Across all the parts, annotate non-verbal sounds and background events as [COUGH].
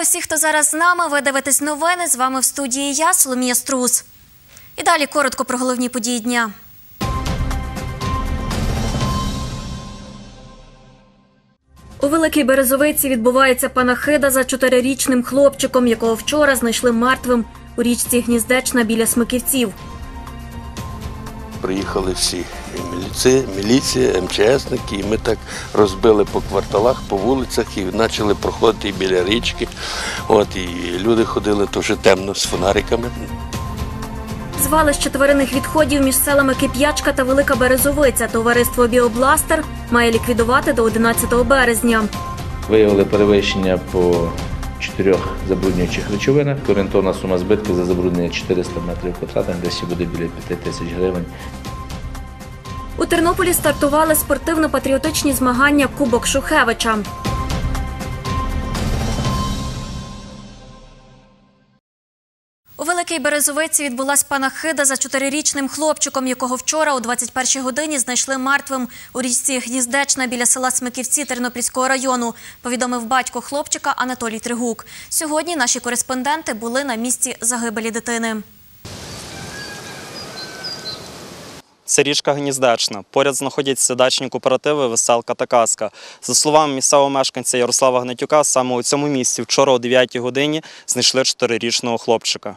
Вітаю усіх, хто зараз з нами. Ви дивитесь новини. З вами в студії я, Соломія Струс. І далі коротко про головні події дня. У Великій Березовиці відбувається панахида за чотирирічним хлопчиком, якого вчора знайшли мертвим у річці Гніздечна біля Смиківців. Приїхали всі і міліція, МЧСники, і ми так розбили по кварталах, по вулицях і почали проходити і біля річки. От, і люди ходили дуже темно з фонариками. Звалище тваринних відходів між селами Кип'ячка та Велика Березовиця товариство Біобластер має ліквідувати до 11 березня. Виявили перевищення по чотирьох забруднюючих речовинах. Орієнтовна сума збитків за забруднення 400 метрів квадратних, десь ще буде біля 5 тисяч гривень. У Тернополі стартували спортивно-патріотичні змагання Кубок Шухевича. У Великій Березовиці відбулась панахида за чотирирічним хлопчиком, якого вчора о 21-й годині знайшли мертвим у річці Гніздечна біля села Смиківці Тернопільського району, повідомив батько хлопчика Анатолій Тригук. Сьогодні наші кореспонденти були на місці загибелі дитини. Це річка Гніздечна. Поряд знаходяться дачні кооперативи Веселка та Казка. За словами місцевого мешканця Ярослава Гнатюка, саме у цьому місці вчора о 9 годині знайшли чотирирічного хлопчика.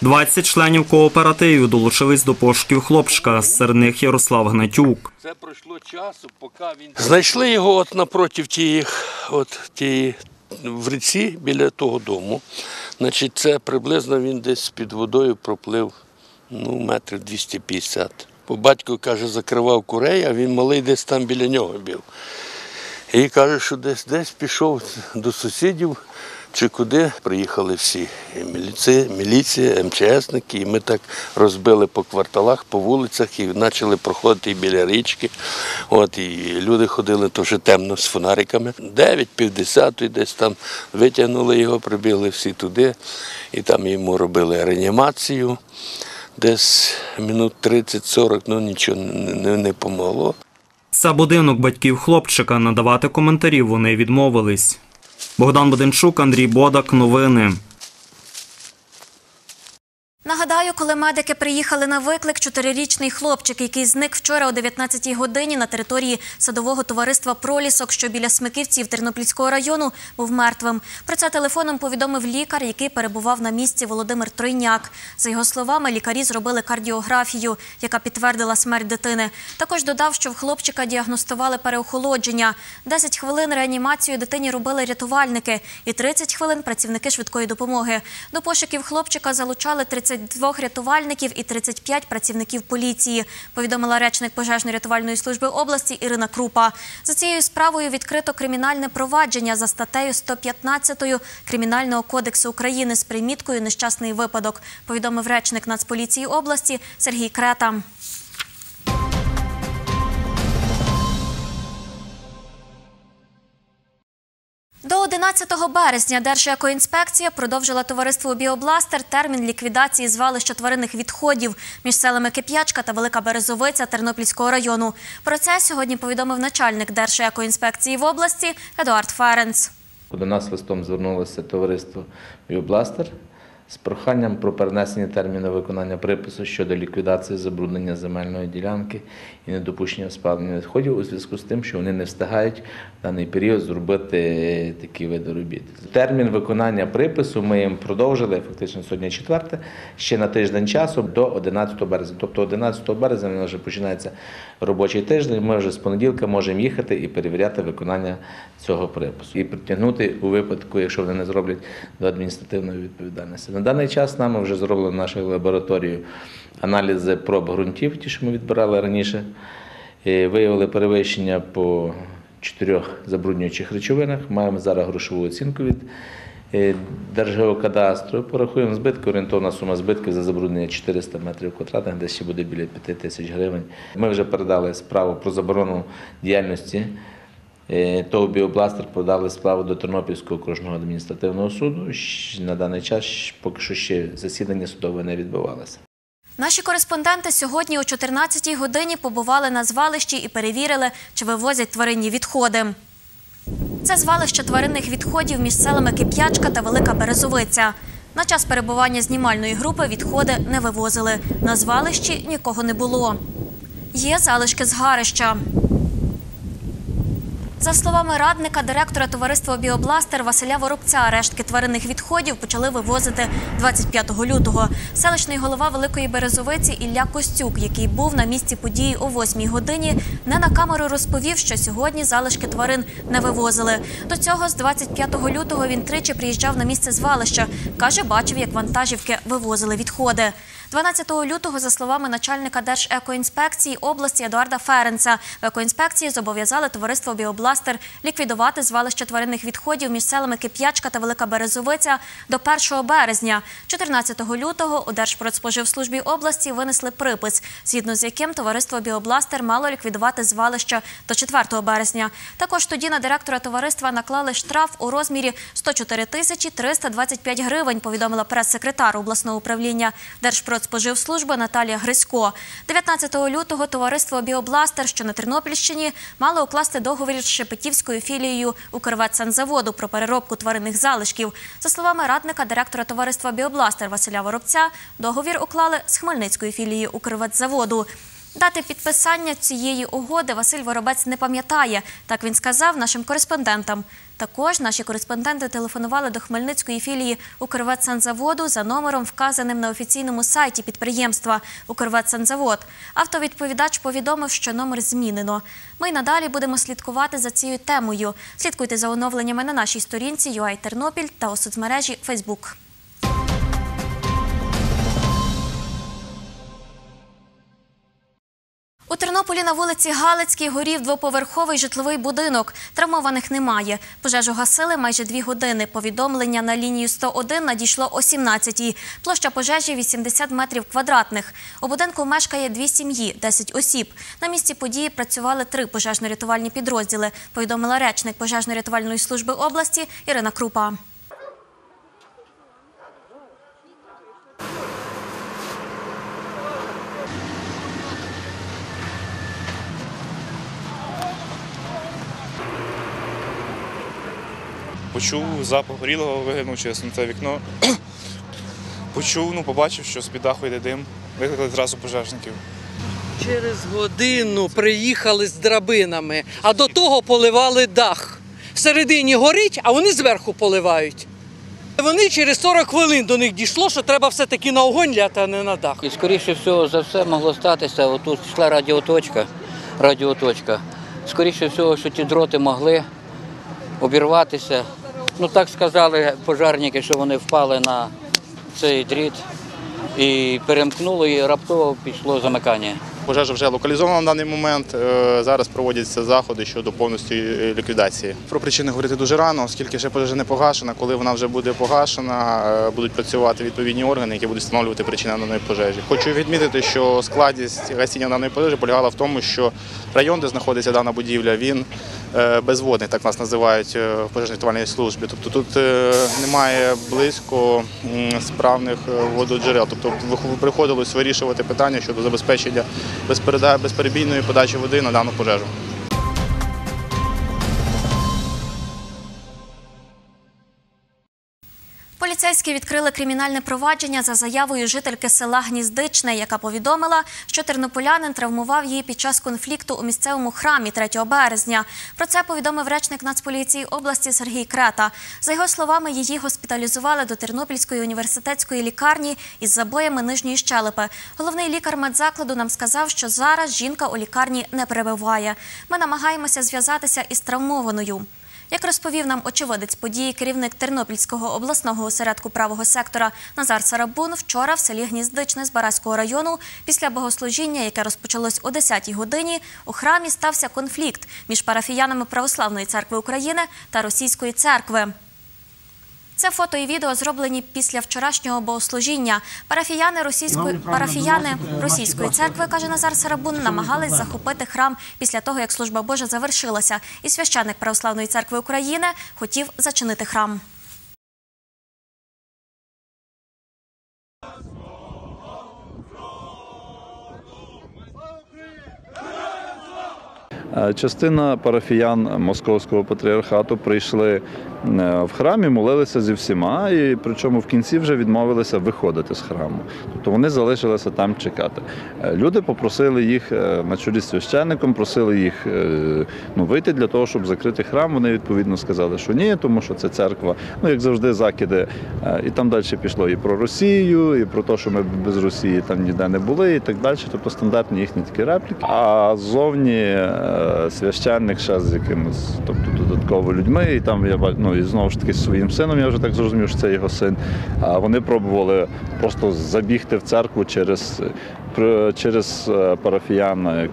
20 членів кооперативів долучились до пошуків хлопчика. Серед них Ярослав Гнатюк. Це пройшло часу, поки він. Знайшли його от напроти тієї, от тієї в ріці біля того дому. Значить, це приблизно він десь під водою проплив ну, метрів 250. Бо батько каже, закривав курей, а він малий десь там біля нього був. І каже, що десь десь пішов до сусідів чи куди. Приїхали всі і міліція, міліція, МЧСники, і ми так розбили по кварталах, по вулицях і почали проходити біля річки. От, і люди ходили теж темно з фонариками. Дев'ять, півдесятої десь там витягнули його, прибігли всі туди, і там йому робили реанімацію. Десь минут 30-40, ну нічого не, не, не помогло. За будинок батьків хлопчика. Надавати коментарів вони відмовились. Богдан Буденчук, Андрій Бодак. Новини. Нагадаю, коли медики приїхали на виклик, чотирирічний хлопчик, який зник вчора о 19-й годині на території садового товариства Пролісок, що біля Смиківців Тернопільського району, був мертвим. Про це телефоном повідомив лікар, який перебував на місці Володимир Тройняк. За його словами, лікарі зробили кардіографію, яка підтвердила смерть дитини. Також додав, що в хлопчика діагностували переохолодження. 10 хвилин реанімацію дитині робили рятувальники і 30 хвилин працівники швидкої допомоги. До пошуків хлопчика залучали 32 рятувальників і 35 працівників поліції, повідомила речник пожежно-рятувальної служби області Ірина Крупа. За цією справою відкрито кримінальне провадження за статтею 115 Кримінального кодексу України з приміткою нещасний випадок, повідомив речник Нацполіції області Сергій Крета. До 11 березня Держекоінспекція продовжила товариству Біобластер термін ліквідації звалища тваринних відходів між селами Кип'ячка та Велика Березовиця Тернопільського району. Про це сьогодні повідомив начальник Держекоінспекції в області Едуард Ференц. До нас листом звернулося товариство Біобластер з проханням про перенесення терміну виконання припису щодо ліквідації забруднення земельної ділянки і недопущення спалення відходів у зв'язку з тим, що вони не встигають в даний період зробити такі види робіт. Термін виконання припису ми їм продовжили фактично сьогодні четверте, ще на тиждень часу до 11 березня. Тобто 11 березня у нас вже починається робочий тиждень. Ми вже з понеділка можемо їхати і перевіряти виконання цього припису і притягнути у випадку, якщо вони не зроблять до адміністративної відповідальності. На даний час нами вже зроблено нашою лабораторією аналізи проб ґрунтів, ті, що ми відбирали раніше. І Виявили перевищення по чотирьох забруднюючих речовинах. Маємо зараз грошову оцінку від е, Держгеокадастру. Порахуємо збитки. Орієнтовна сума збитків за забруднення 400 метрів квадратних, десь ще буде біля 5 тисяч гривень. Ми вже передали справу про заборону діяльності. Е, ТОВ «Біобластер» подали справу до Тернопільського окружного адміністративного суду. На даний час поки що ще засідання судове не відбувалося. Наші кореспонденти сьогодні о 14-й годині побували на звалищі і перевірили, чи вивозять тваринні відходи. Це звалище тваринних відходів між селами Кип'ячка та Велика Березовиця. На час перебування знімальної групи відходи не вивозили. На звалищі нікого не було. Є залишки згарища. За словами радника директора товариства Біобластер Василя Воробця, рештки тваринних відходів почали вивозити 25 лютого. Селищний голова Великої Березовиці Ілля Костюк, який був на місці події о 8 годині, не на камеру розповів, що сьогодні залишки тварин не вивозили. До цього з 25 лютого він тричі приїжджав на місце звалища. Каже, бачив, як вантажівки вивозили відходи. 12 лютого, за словами начальника Держекоінспекції області Едуарда Ференца, в екоінспекції зобов'язали товариство Біобластер ліквідувати звалище тваринних відходів між селами Кип'ячка та Велика Березовиця до 1 березня. 14 лютого у Держпродспоживслужбі області винесли припис, згідно з яким товариство Біобластер мало ліквідувати звалище до 4 березня. Також тоді на директора товариства наклали штраф у розмірі 104 тисячі 325 гривень, повідомила прес-секретар обласного управління Держпродспоживслужби Наталія Грисько. 19 лютого товариство Біобластер, що на Тернопільщині, мало укласти договір з Шепетівською філією Укрветсанзаводу про переробку тваринних залишків. За словами радника директора товариства Біобластер Василя Воробця, договір уклали з Хмельницькою філією Укрветзаводу. Дати підписання цієї угоди Василь Воробець не пам'ятає. Так він сказав нашим кореспондентам. Також наші кореспонденти телефонували до Хмельницької філії Укрветсанзаводу за номером, вказаним на офіційному сайті підприємства Укрветсанзавод. Автовідповідач повідомив, що номер змінено. Ми й надалі будемо слідкувати за цією темою. Слідкуйте за оновленнями на нашій сторінці UA Тернопіль та у соцмережі Фейсбук. У Тернополі на вулиці Галицькій горів двоповерховий житловий будинок. Травмованих немає. Пожежу гасили майже дві години. Повідомлення на лінію 101 надійшло о 17-й. Площа пожежі 80 метрів квадратних. У будинку мешкає дві сім'ї, 10 осіб. На місці події працювали три пожежно-рятувальні підрозділи, повідомила речник пожежно-рятувальної служби області Ірина Крупа. Почув запах горілого, виглянув через те вікно. [CLEARS THROAT] Почув, ну, побачив, що з-під даху йде дим. Викликали зразу пожежників. Через годину приїхали з драбинами, а до того поливали дах. Всередині горить, а вони зверху поливають. Вони через 40 хвилин до них дійшло, що треба все-таки на огонь ляти, а не на дах. І скоріше всього за все могло статися, отут йшла радіоточка, радіоточка. Скоріше всього, що ті дроти могли обірватися. Ну так сказали пожарники, що вони впали на цей дріт і перемкнуло, і раптово пішло замикання. Пожежа вже локалізована на даний момент. Е, Зараз проводяться заходи щодо повністю е, ліквідації. Про причини говорити дуже рано, оскільки ще пожежа не погашена. Коли вона вже буде погашена, е, будуть працювати відповідні органи, які будуть встановлювати причини даної пожежі. Хочу відмітити, що складність гасіння даної пожежі полягала в тому, що район, де знаходиться дана будівля, він безводний, так нас називають е, в пожежно-рятувальній службі. Тобто тут е, немає близько справних е, вододжерел. Тобто приходилось вирішувати питання щодо забезпечення безперебійної подачі води на дану пожежу. Поліцейські відкрили кримінальне провадження за заявою жительки села Гніздичне, яка повідомила, що тернополянин травмував її під час конфлікту у місцевому храмі 3 березня. Про це повідомив речник Нацполіції області Сергій Крета. За його словами, її госпіталізували до Тернопільської університетської лікарні із забоями нижньої щелепи. Головний лікар медзакладу нам сказав, що зараз жінка у лікарні не перебуває. Ми намагаємося зв'язатися із травмованою. Як розповів нам очевидець події, керівник Тернопільського обласного осередку правого сектора Назар Сарабун, вчора в селі Гніздичне з Бараського району після богослужіння, яке розпочалось о 10-й годині, у храмі стався конфлікт між парафіянами Православної церкви України та Російської церкви. Це фото і відео зроблені після вчорашнього богослужіння. Парафіяни російської парафіяни російської церкви, каже Назар Сарабун, намагались захопити храм після того, як служба Божа завершилася, і священник Православної церкви України хотів зачинити храм. Е, Частина парафіян Московського патріархату прийшли е, в храм і молилися зі всіма, і причому в кінці вже відмовилися виходити з храму. Тобто вони залишилися там чекати. Е, Люди попросили їх е, на чолі з священником, просили їх е, ну, вийти для того, щоб закрити храм. Вони відповідно сказали, що ні, тому що це церква. Ну, як завжди, закиди. Е, І там далі пішло і про Росію, і про те, що ми без Росії там ніде не були, і так далі. Тобто стандартні їхні такі репліки. А ззовні е, священник ще з якимось, тобто додатково людьми, і там я бачу, ну і знову ж таки з своїм сином, я вже так зрозумів, що це його син. А вони пробували просто забігти в церкву через. Через е, парафіян е,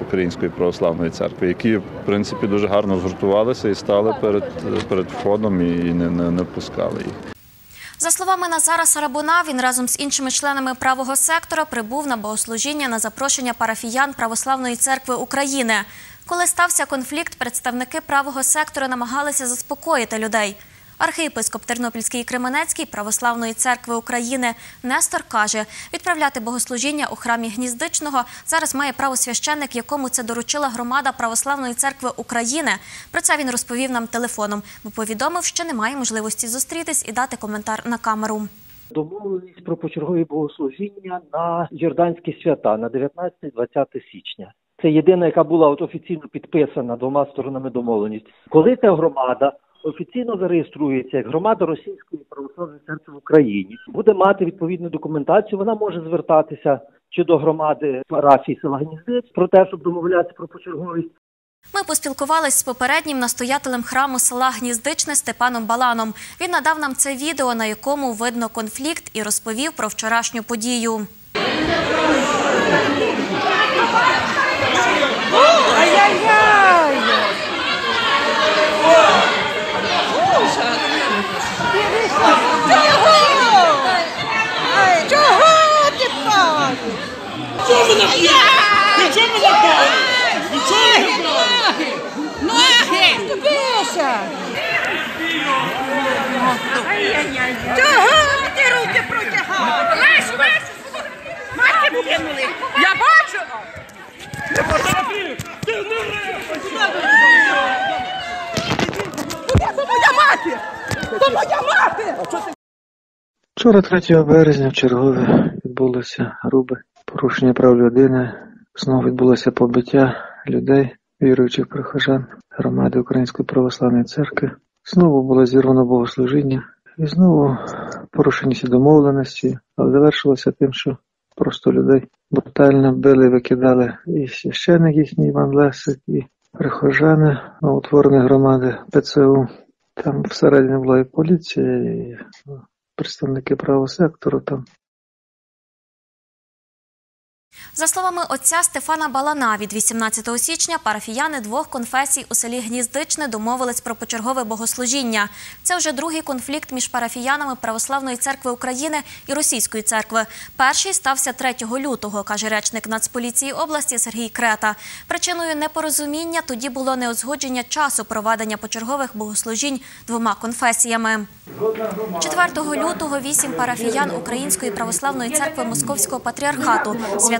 Української православної церкви, які в принципі дуже гарно згуртувалися і стали перед, перед входом і не, не, не пускали їх. За словами Назара Сарабуна, він разом з іншими членами правого сектора прибув на богослужіння на запрошення парафіян Православної церкви України. Коли стався конфлікт, представники правого сектора намагалися заспокоїти людей. Архієпископ Тернопільський і Кременецький Православної церкви України Нестор каже, відправляти богослужіння у храмі Гніздичного зараз має право священник, якому це доручила громада Православної церкви України. Про це він розповів нам телефоном, бо повідомив, що немає можливості зустрітись і дати коментар на камеру. Домовленість про почергові богослужіння на Йорданські свята на 19-20 січня. Це єдина, яка була от офіційно підписана двома сторонами домовленість. Коли ця громада офіційно зареєструється як громада Російської православної церкви в Україні, буде мати відповідну документацію, вона може звертатися чи до громади парафії села Гніздиць про те, щоб домовлятися про почерговість, Ми поспілкувались з попереднім настоятелем храму села Гніздичне Степаном Баланом. Він надав нам це відео, на якому видно конфлікт, і розповів про вчорашню подію. Чого ти пав? Ноги! Дивися! Чого ти руки протягав? Я бачу! Вчора, 3 березня, в чергове відбулося грубе порушення прав людини. Знову відбулося побиття людей, віруючих прихожан громади Української православної церкви. Знову було зірвано богослужіння. І знову порушені всі домовленості, але завершилося тим, що просто людей брутально били, викидали і священник їхній Іван Лесик, і прихожани новоутвореної громади ПЦУ. Там всередині була і поліція, і представники правого сектору там. За словами отця Стефана Балана, від 18 січня парафіяни двох конфесій у селі Гніздичне домовились про почергове богослужіння. Це вже другий конфлікт між парафіянами Православної церкви України і Російської церкви. Перший стався 3 лютого, каже речник Нацполіції області Сергій Крета. Причиною непорозуміння тоді було неузгодження часу проведення почергових богослужінь двома конфесіями. 4 лютого вісім парафіян Української православної церкви Московського патріархату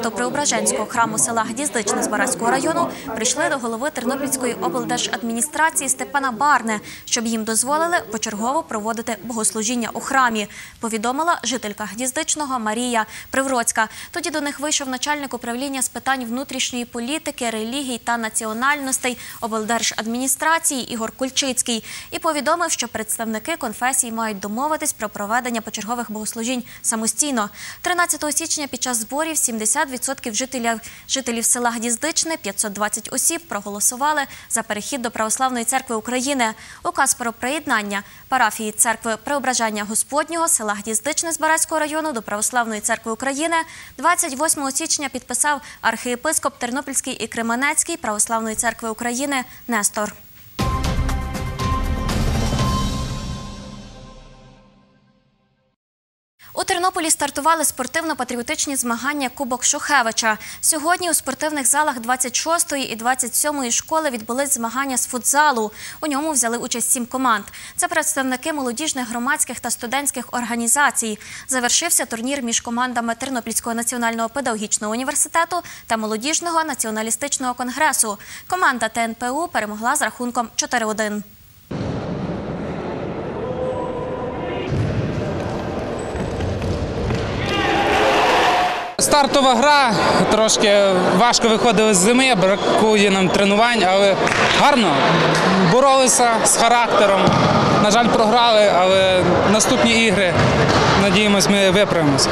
Свято-Преображенського храму села Гніздичне з Барацького району прийшли до голови Тернопільської облдержадміністрації Степана Барне, щоб їм дозволили почергово проводити богослужіння у храмі. Повідомила жителька Гніздичного Марія Привроцька. Тоді до них вийшов начальник управління з питань внутрішньої політики, релігій та національностей облдержадміністрації Ігор Кульчицький і повідомив, що представники конфесій мають домовитись про проведення почергових богослужінь самостійно. 13 січня під час зборів 70% жителів, жителів села Гніздичне, 520 осіб проголосували за перехід до Православної церкви України. Указ про приєднання парафії церкви Преображення Господнього села Гніздичне з Барацького району до Православної церкви України 28 січня підписав архієпископ Тернопільський і Кременецький Православної церкви України Нестор. У Тернополі стартували спортивно-патріотичні змагання Кубок Шухевича. Сьогодні у спортивних залах 26-ї і 27-ї школи відбулись змагання з футзалу. У ньому взяли участь сім команд. Це представники молодіжних громадських та студентських організацій. Завершився турнір між командами Тернопільського національного педагогічного університету та молодіжного націоналістичного конгресу. Команда ТНПУ перемогла з рахунком 4-1. Стартова гра, трошки важко виходили з зими, бракує нам тренувань, але гарно боролися з характером. На жаль, програли, але наступні ігри, надіємось, ми виправимося.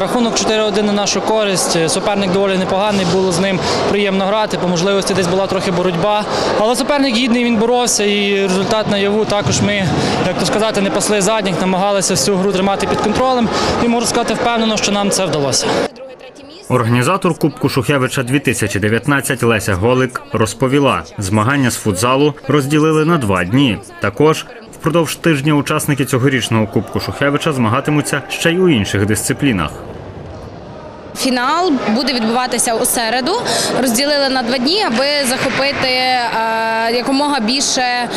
Рахунок 4-1 на нашу користь. Суперник доволі непоганий, було з ним приємно грати. По можливості десь була трохи боротьба. Але суперник гідний, він боровся і результат наяву також ми, як то сказати, не пасли задніх, намагалися всю гру тримати під контролем. І можу сказати впевнено, що нам це вдалося. Організатор Кубку Шухевича 2019 Леся Голик розповіла, змагання з футзалу розділили на два дні. Також впродовж тижня учасники цьогорічного Кубку Шухевича змагатимуться ще й у інших дисциплінах. Фінал буде відбуватися у середу. Розділили на два дні, аби захопити е, якомога більше,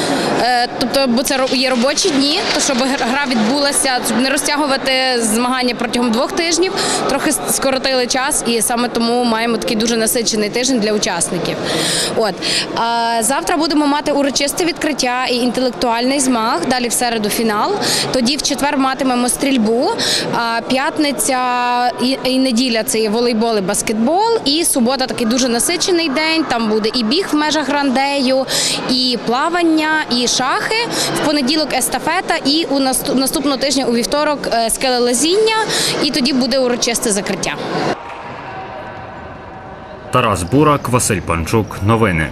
е, тобто, бо це є робочі дні, то щоб гра відбулася, щоб не розтягувати змагання протягом двох тижнів, трохи скоротили час, і саме тому маємо такий дуже насичений тиждень для учасників. От завтра будемо мати урочисте відкриття і інтелектуальний змаг. Далі в середу фінал. Тоді в четвер матимемо стрільбу. П'ятниця і неділя це є волейбол і баскетбол. І субота такий дуже насичений день. Там буде і біг в межах грандею, і плавання, і шахи. В понеділок естафета, і у наступного тижня у вівторок е, скелелазіння. І тоді буде урочисте закриття. Тарас Бурак, Василь Панчук. Новини.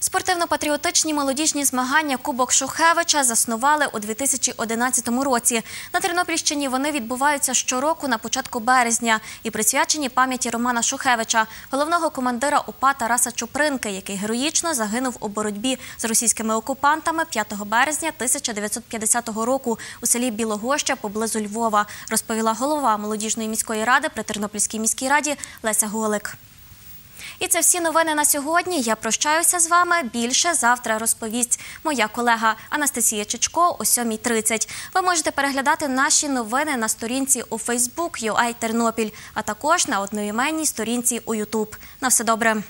Спортивно-патріотичні молодіжні змагання Кубок Шухевича заснували у 2011 році. На Тернопільщині вони відбуваються щороку на початку березня і присвячені пам'яті Романа Шухевича, головного командира УПА Тараса Чупринки, який героїчно загинув у боротьбі з російськими окупантами 5 березня 1950 року у селі Білогоща поблизу Львова, розповіла голова молодіжної міської ради при Тернопільській міській раді Леся Голик. І це всі новини на сьогодні. Я прощаюся з вами. Більше завтра розповість моя колега Анастасія Чичко о 7.30. Ви можете переглядати наші новини на сторінці у Facebook UA Тернопіль, а також на одноіменній сторінці у YouTube. На все добре.